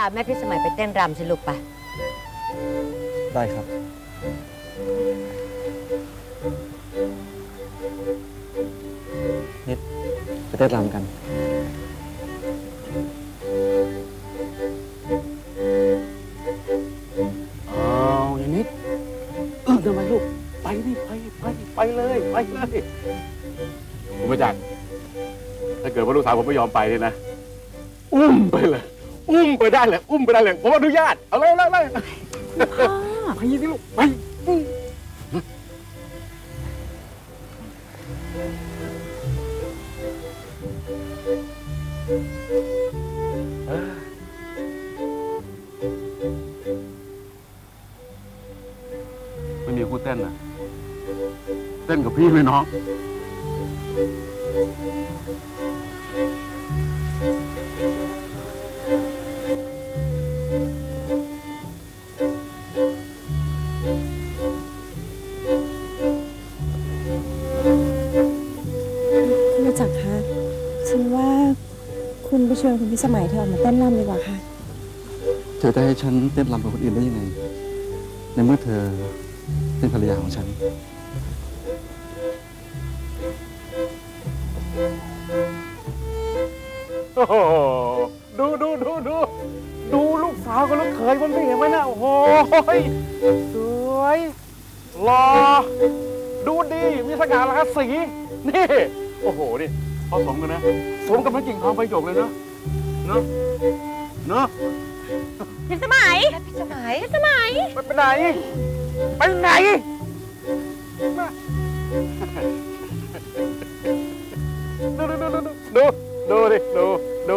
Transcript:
าแม่พิสมัยไปเต้นรำสิลูกไป ได้ครับ นิดไปเต้นรำกันอ้าวอย่างนี้เออทำไมลูก ไปนี่ไปไปไปเลยไปเลยผมไม่จัดถ้าเกิดว่าลูกสาวผมไม่ยอมไปเนี่ยนะ อุ้มไปเลย อุ้มไปได้เลยอุ้มไปได้เลยผมอนุญาตเอาเลยเลยเลยไปสิลูกไปไม่มีคู่เต้นนะเต้นกับพี่ไหมน้อง ฉันว่าคุณไปชวนคุณพิสมัยเธอออกมาเต้นรำดีกว่าค่ะ เธอจะให้ฉันเต้นรำกับคนอื่นได้ยังไง ในเมื่อเธอเป็นภรรยาของฉัน โอ้โหดูดูดูดูดูลูกสาวกับลูกเขยมันไม่เห็นไหมนะโอ้โหยสวยหล่อดูดีมีสง่าราศีนี่ โอ้โหนี่ พอสมกันนะสมกับพระกิ่งทองใบหยกเลยเนาะเนาะเนาะพิสมัยพิสมัยพิสมัยไปไปไหนไปไหนมาดูดูดูดูดูดูดิดูดู